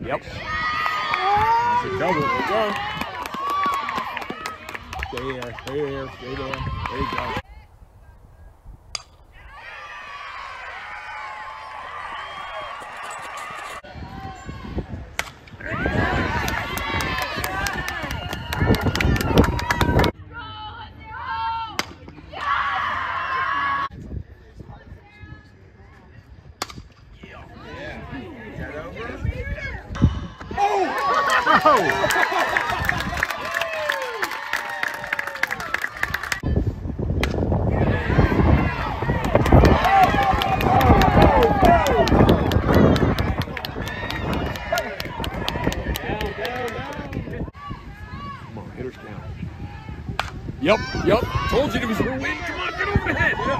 Yep. That's a double. There you go. Stay there, stay there, stay there. There you go. Down. Yep, yep. Told you it was her win. Come on, get over the head. Yeah!